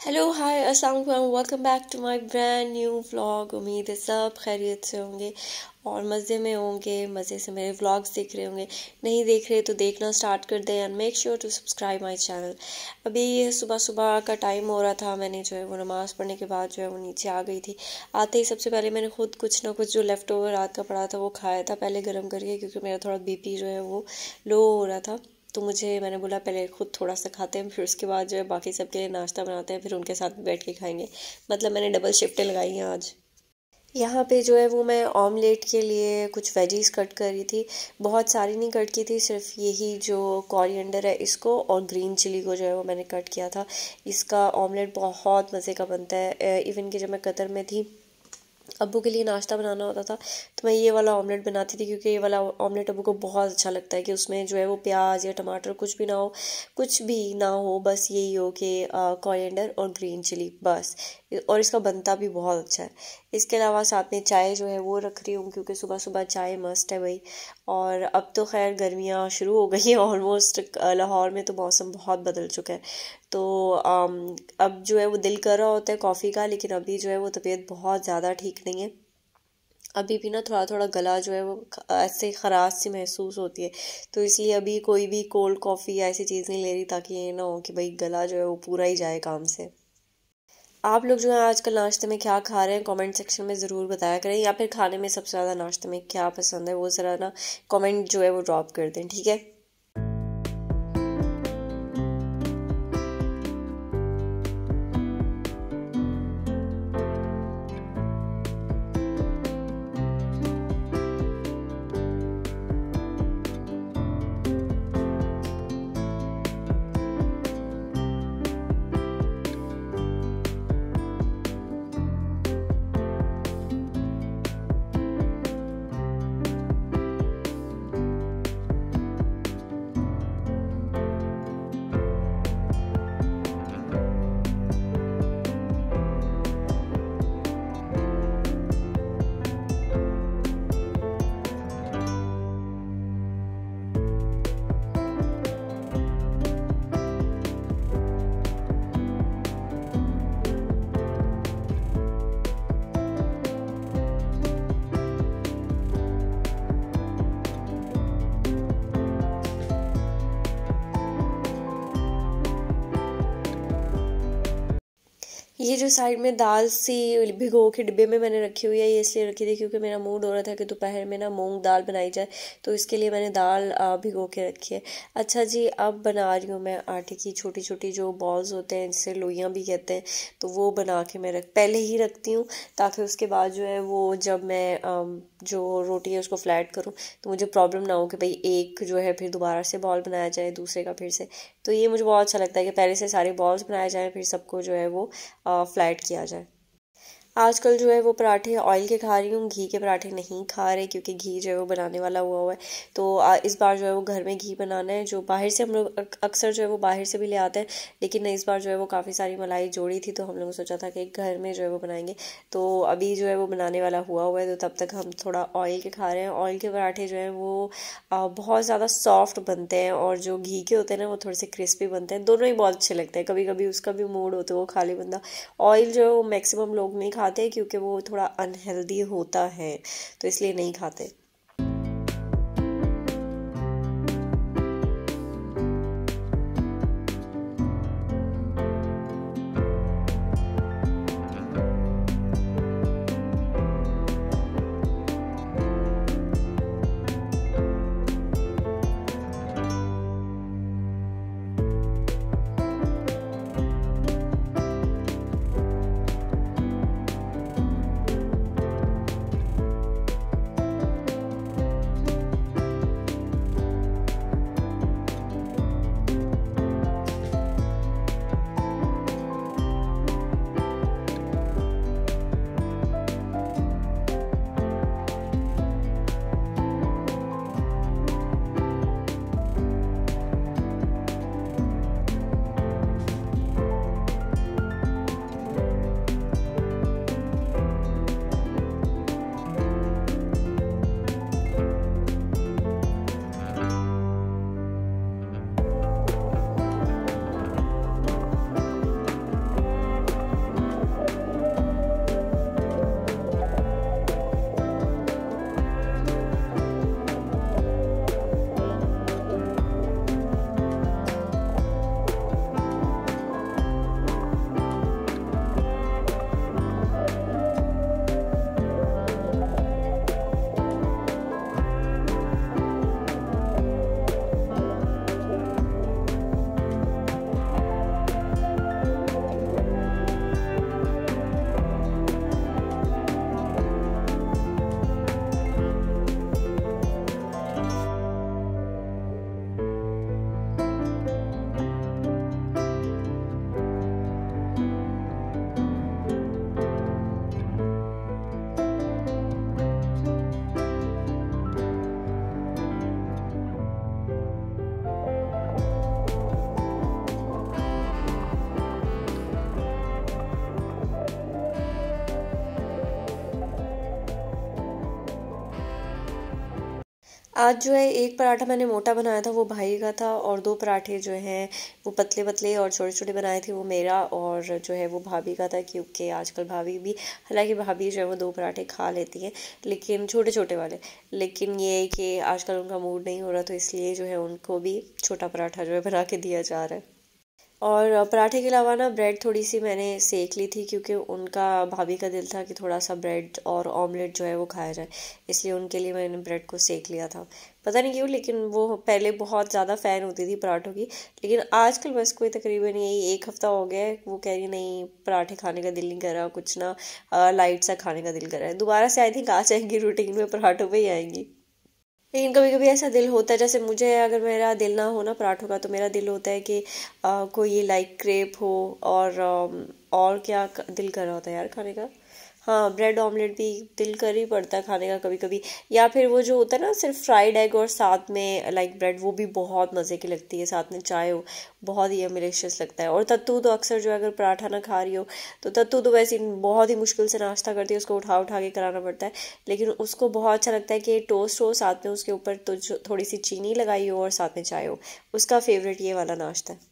Hello hi अस्सलाम welcome back to my brand new vlog उम्मीद है सब खैरियत से होंगे और मज़े में होंगे, मज़े से मेरे व्लॉग्स देख रहे होंगे। नहीं देख रहे तो देखना स्टार्ट कर दें and make sure to subscribe my channel अभी सुबह सुबह का टाइम हो रहा था, मैंने जो है वो नमाज़ पढ़ने के बाद जो है वो नीचे आ गई थी। आते ही सबसे पहले मैंने खुद कुछ ना कुछ जो लेफ़्ट ओवर रात का पड़ा था वो खाया था, पहले गर्म करके, क्योंकि मेरा थोड़ा बीपी जो है वो लो हो रहा था। तो मुझे, मैंने बोला, पहले खुद थोड़ा सा खाते हैं, फिर उसके बाद जो है बाकी सबके लिए नाश्ता बनाते हैं, फिर उनके साथ बैठ के खाएँगे। मतलब मैंने डबल शिफ्टें लगाई हैं आज। यहाँ पे जो है वो मैं ऑमलेट के लिए कुछ वेजीज कट कर रही थी। बहुत सारी नहीं कट की थी, सिर्फ़ यही जो कॉरिएंडर है इसको और ग्रीन चिली को जो है वो मैंने कट किया था। इसका ऑमलेट बहुत मज़े का बनता है। इवन कि जब मैं कतर में थी, अबू के लिए नाश्ता बनाना होता था तो मैं ये वाला ऑमलेट बनाती थी क्योंकि ये वाला ऑमलेट अब्बू को बहुत अच्छा लगता है कि उसमें जो है वो प्याज या टमाटर कुछ भी ना हो, कुछ भी ना हो, बस यही हो कि कॉरिएंडर और ग्रीन चिली बस। और इसका बनता भी बहुत अच्छा है। इसके अलावा साथ में चाय जो है वो रख रही हूँ क्योंकि सुबह सुबह चाय मस्त है भाई। और अब तो खैर गर्मियाँ शुरू हो गई हैं ऑलमोस्ट लाहौर में तो मौसम बहुत बदल चुका है। तो अब जो है वो दिल कर रहा होता है कॉफ़ी का, लेकिन अभी जो है वो तबीयत बहुत ज़्यादा ठीक नहीं है। अभी भी ना थोड़ा थोड़ा गला जो है वो ऐसे खराश सी महसूस होती है। तो इसलिए अभी कोई भी कोल्ड कॉफ़ी या ऐसी चीज़ नहीं ले रही ताकि ये ना हो कि भाई गला जो है वो पूरा ही जाए काम से। आप लोग जो है आजकल नाश्ते में क्या खा रहे हैं, कमेंट सेक्शन में ज़रूर बताया करें या फिर खाने में सबसे ज़्यादा नाश्ते में क्या पसंद है वो ज़रा ना कमेंट जो है वो ड्रॉप कर दें, ठीक है? ये जो साइड में दाल सी भिगो के डिब्बे में मैंने रखी हुई है, ये इसलिए रखी थी क्योंकि मेरा मूड हो रहा था कि दोपहर में ना मूंग दाल बनाई जाए तो इसके लिए मैंने दाल भिगो के रखी है। अच्छा जी, अब बना रही हूँ मैं आटे की छोटी छोटी जो बॉल्स होते हैं, जिसे लोइयाँ भी कहते हैं तो वो बना के मैं रख, पहले ही रखती हूँ, ताकि उसके बाद जो है वो जब मैं जो रोटी है उसको फ्लैट करूँ तो मुझे प्रॉब्लम ना हो कि भाई एक जो है फिर दोबारा से बॉल बनाया जाए, दूसरे का फिर से। तो ये मुझे बहुत अच्छा लगता है कि पहले से सारे बॉल्स बनाए जाएँ, फिर सबको जो है वो फ्लैट किया जाए। आजकल जो है वो पराठे ऑयल के खा रही हूँ, घी के पराठे नहीं खा रहे क्योंकि घी जो है वो बनाने वाला हुआ हुआ है। तो इस बार जो है वो घर में घी बनाना है, जो बाहर से हम लोग अक्सर जो है वो बाहर से भी ले आते हैं, लेकिन इस बार जो है वो काफ़ी सारी मलाई जोड़ी थी तो हम लोगों ने सोचा था कि घर में जो है वो बनाएँगे। तो अभी जो है वो बनाने वाला हुआ हुआ है तो तब तक हम थोड़ा ऑयल के खा रहे हैं। ऑयल के पराठे जो है वो बहुत ज़्यादा सॉफ्ट बनते हैं और जो घी के होते हैं ना, वो थोड़े से क्रिस्पी बनते हैं। दोनों ही बहुत अच्छे लगते हैं। कभी कभी उसका भी मूड होता है, वो खा बंदा। ऑयल जो है वो मैक्सिमम लोग नहीं खाते क्योंकि वो थोड़ा अनहेल्दी होता है तो इसलिए नहीं खाते। आज जो है, एक पराठा मैंने मोटा बनाया था, वो भाई का था और दो पराठे जो हैं, वो पतले पतले और छोटे छोटे बनाए थे, वो मेरा और जो है, वो भाभी का था क्योंकि आजकल भाभी भी, हालाँकि भाभी जो है, वो दो पराठे खा लेती हैं, लेकिन छोटे छोटे वाले। लेकिन ये कि आजकल उनका मूड नहीं हो रहा तो इसलिए जो है, उनको भी छोटा पराठा जो है, बना के दिया जा रहा है। और पराठे के अलावा ना ब्रेड थोड़ी सी मैंने सेक ली थी क्योंकि उनका भाभी का दिल था कि थोड़ा सा ब्रेड और ऑमलेट जो है वो खाया जाए। इसलिए उनके लिए मैंने ब्रेड को सेक लिया था। पता नहीं क्यों, लेकिन वो पहले बहुत ज़्यादा फ़ैन होती थी पराठों की। लेकिन आजकल बस कोई तकरीबन यही एक हफ़्ता हो गया है, वो कह रही नहीं, पराठे खाने का दिल नहीं कर रहा, कुछ ना लाइट सा खाने का दिल कर रहा है। दोबारा से आई थिंक आ जाएँगी रूटीन में पराठों पर ही आएँगी। लेकिन कभी कभी ऐसा दिल होता है जैसे मुझे अगर मेरा दिल ना हो ना पराठों का तो मेरा दिल होता है कि आ, कोई लाइक क्रेप हो और आ, और क्या दिल कर रहा होता है यार खाने का? हाँ ब्रेड ऑमलेट भी दिल कर ही पड़ता है खाने का कभी कभी या फिर वो जो होता है ना, सिर्फ़ फ्राइड एग और साथ में लाइक ब्रेड वो भी बहुत मज़े की लगती है, साथ में चाय हो, बहुत ही अमेलिशियस लगता है। और तत्तू तो अक्सर जो है, अगर पराठा ना खा रही हो तो तत्तू तो वैसे बहुत ही मुश्किल से नाश्ता करती है, उसको उठा उठा के कराना पड़ता है। लेकिन उसको बहुत अच्छा लगता है कि टोस्ट हो, साथ में उसके ऊपर तो थोड़ी सी चीनी लगाई हो और साथ में चाय हो। उसका फेवरेट ये वाला नाश्ता है।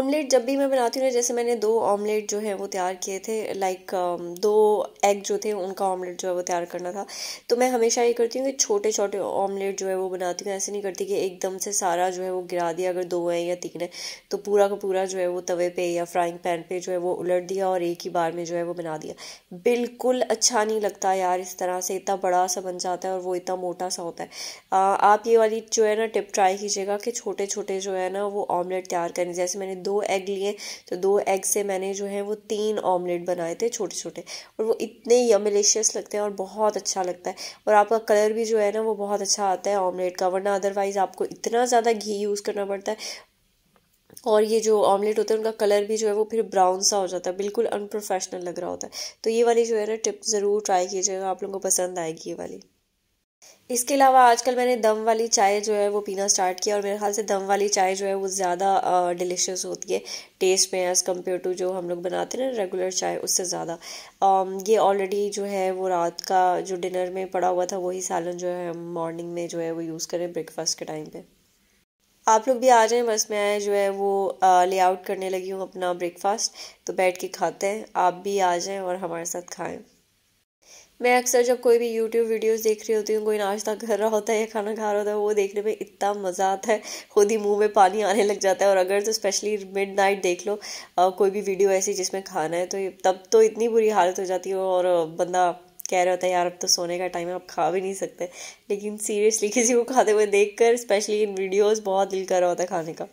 ऑमलेट जब भी मैं बनाती हूँ ना, जैसे मैंने दो ऑमलेट जो है वो तैयार किए थे लाइक दो एग जो थे, उनका ऑमलेट जो है वो तैयार करना था। तो मैं हमेशा ये करती हूँ कि छोटे छोटे ऑमलेट जो है वो बनाती हूँ। ऐसे नहीं करती कि एकदम से सारा जो है वो गिरा दिया, अगर दो हैं या तीन है तो पूरा का पूरा जो है वो तवे पे या फ्राइंग पैन पे जो है वो उलट दिया और एक ही बार में जो है वो बना दिया। बिल्कुल अच्छा नहीं लगता यार इस तरह से, इतना बड़ा सा बन जाता है और वो इतना मोटा सा होता है। आप ये वाली जो है ना टिप ट्राई कीजिएगा कि छोटे छोटे जो है ना, वो ऑमलेट तैयार करें। जैसे मैंने दो एग लिए तो दो एग से मैंने जो है वो तीन ऑमलेट बनाए थे छोटे छोटे और वो इतने यमिलिशियस लगते हैं और बहुत अच्छा लगता है। और आपका कलर भी जो है ना, वो बहुत अच्छा आता है ऑमलेट का, वरना अदरवाइज़ आपको इतना ज़्यादा घी यूज़ करना पड़ता है। और ये जो ऑमलेट होता है, उनका कलर भी जो है वो फिर ब्राउन सा हो जाता है, बिल्कुल अनप्रोफेशनल लग रहा होता है। तो ये वाली जो है ना टिप ज़रूर ट्राई कीजिएगा, आप लोगों को पसंद आएगी ये वाली। इसके अलावा आजकल मैंने दम वाली चाय जो है वो पीना स्टार्ट किया और मेरे ख्याल से दम वाली चाय जो है वो ज़्यादा डिलीशियस होती है। टेस्ट में एज़ कंपेयर टू जो हम लोग बनाते हैं ना रेगुलर चाय, उससे ज़्यादा। ये ऑलरेडी जो है वो रात का जो डिनर में पड़ा हुआ था, वही सालन जो है हम मॉर्निंग में जो है वो यूज़ करें ब्रेकफास्ट के टाइम पे। आप लोग भी आ जाएँ, बस मैं जो है वो लेआउट करने लगी हूँ अपना ब्रेकफास्ट तो बैठ के खाते हैं। आप भी आ जाएँ और हमारे साथ खाएँ। मैं अक्सर जब कोई भी यूट्यूब वीडियोस देख रही होती हूँ, कोई नाश्ता कर रहा होता है या खाना खा रहा होता है, वो देखने में इतना मज़ा आता है, खुद ही मुँह में पानी आने लग जाता है। और अगर तो स्पेशली मिड नाइट देख लो कोई भी वीडियो ऐसी जिसमें खाना है तो तब तो इतनी बुरी हालत हो जाती है और बंदा कह रहा होता है, यार, अब तो सोने का टाइम है आप खा भी नहीं सकते। लेकिन सीरियसली किसी को खाते हुए देख कर स्पेशली इन वीडियोज़ बहुत दिल कर रहा होता है खाने का।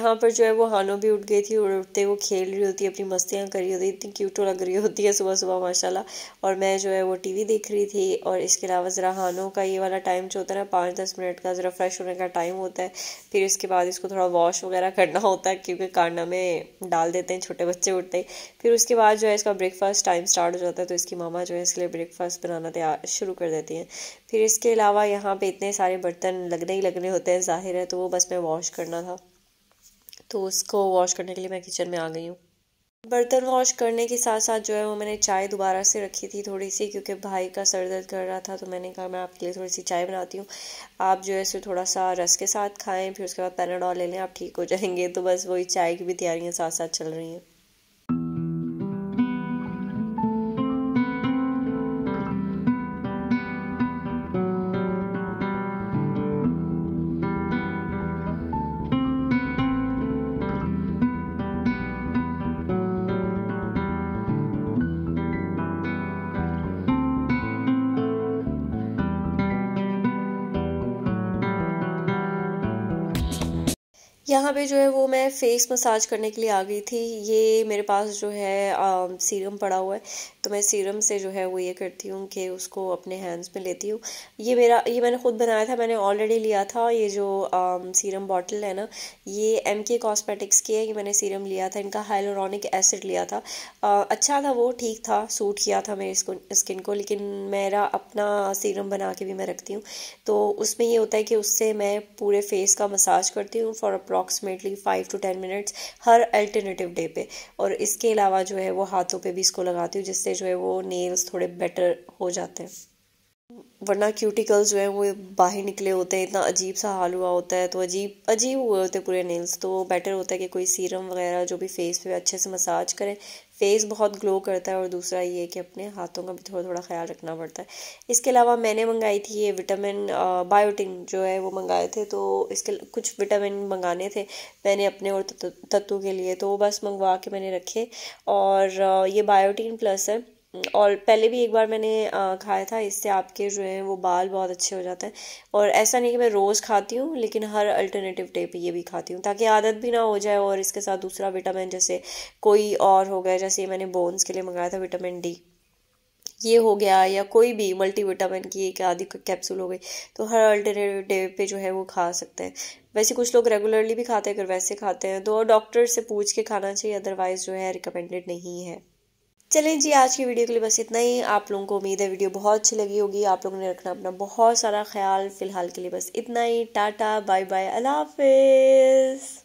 यहाँ पर जो है वो हानो भी उठ गई थी, और उठते वो खेल रही होती, अपनी मस्तियाँ कर रही होती, इतनी क्यूट लग रही होती है सुबह सुबह माशाल्लाह। और मैं जो है वो टीवी देख रही थी, और इसके अलावा ज़रा हानो का ये वाला टाइम जो होता है ना पाँच दस मिनट का ज़रा फ्रेश होने का टाइम होता है। फिर इसके बाद इसको थोड़ा वॉश वगैरह करना होता है, क्योंकि कांडा में डाल देते हैं, छोटे बच्चे उठते ही। फिर उसके बाद जो है इसका ब्रेकफास्ट टाइम स्टार्ट हो जाता है तो इसकी मामा जो है इसके लिए ब्रेकफास्ट बनाना तैयार, शुरू कर देती हैं। फिर इसके अलावा यहाँ पे इतने सारे बर्तन लगने ही लगने होते हैं, ज़ाहिर है तो वो बस मैं वॉश करना था। तो उसको वॉश करने के लिए मैं किचन में आ गई हूँ। बर्तन वॉश करने के साथ साथ जो है वो मैंने चाय दोबारा से रखी थी थोड़ी सी क्योंकि भाई का सर दर्द कर रहा था तो मैंने कहा मैं आपके लिए थोड़ी सी चाय बनाती हूँ। आप जो है इसे थोड़ा सा रस के साथ खाएँ, फिर उसके बाद पैनाडॉल ले लें, आप ठीक हो जाएँगे। तो बस वही चाय की भी तैयारियाँ साथ साथ चल रही हैं। यहाँ पे जो है वो मैं फेस मसाज करने के लिए आ गई थी। ये मेरे पास जो है सीरम पड़ा हुआ है। तो मैं सीरम से जो है वो ये करती हूँ कि उसको अपने हैंड्स में लेती हूँ। ये मेरा ये मैंने खुद बनाया था मैंने ऑलरेडी लिया था ये जो आ, सीरम बॉटल है ना ये एम के कॉस्मेटिक्स की है ये मैंने सीरम लिया था इनका हाइलोरॉनिक एसिड लिया था। आ, अच्छा था वो ठीक था सूट किया था मेरे इसको स्किन को लेकिन मेरा अपना सीरम बना के भी मैं रखती हूँ। तो उसमें ये होता है कि उससे मैं पूरे फेस का मसाज करती हूँ for approximately five to ten minutes her alternative day पे। और इसके अलावा जो है वो हाथों पे भी इसको लगाती हूँ जिससे जो है वो नेल्स थोड़े बेटर हो जाते हैं। वरना क्यूटिकल्स जो हैं वो बाहर निकले होते हैं, इतना अजीब सा हाल हुआ होता है तो अजीब अजीब हुए होते हैं पूरे नेल्स तो बेटर होता है कि कोई सीरम वगैरह जो भी फेस पे अच्छे से मसाज करें। फेस बहुत ग्लो करता है और दूसरा ये कि अपने हाथों का भी थोड़ा थोड़ा ख्याल रखना पड़ता है। इसके अलावा मैंने मंगाई थी ये विटामिन बायोटिन जो है वो मंगाए थे तो इसके कुछ विटामिन मंगाने थे मैंने अपने और तत्व के लिए तो बस मंगवा के मैंने रखे। और ये बायोटिन प्लस है। और पहले भी एक बार मैंने खाया था, इससे आपके जो है वो बाल बहुत अच्छे हो जाते हैं। और ऐसा नहीं कि मैं रोज़ खाती हूँ, लेकिन हर अल्टरनेटिव डे पे ये भी खाती हूँ, ताकि आदत भी ना हो जाए और इसके साथ दूसरा विटामिन जैसे कोई और हो गया, जैसे मैंने बोन्स के लिए मंगाया था विटामिन डी ये हो गया या कोई भी मल्टी विटामिन की एक आदि कैप्सूल हो गई तो हर अल्टरनेटिव डे पे जो है वो खा सकते हैं। वैसे कुछ लोग रेगुलरली भी खाते हैं, अगर वैसे खाते हैं तो डॉक्टर से पूछ के खाना चाहिए अदरवाइज़ जो है रिकमेंडेड नहीं है। चलें जी, आज की वीडियो के लिए बस इतना ही। आप लोगों को उम्मीद है वीडियो बहुत अच्छी लगी होगी। आप लोगों ने रखना अपना बहुत सारा ख्याल। फ़िलहाल के लिए बस इतना ही। टाटा बाय बाय अल्लाह हाफिज़।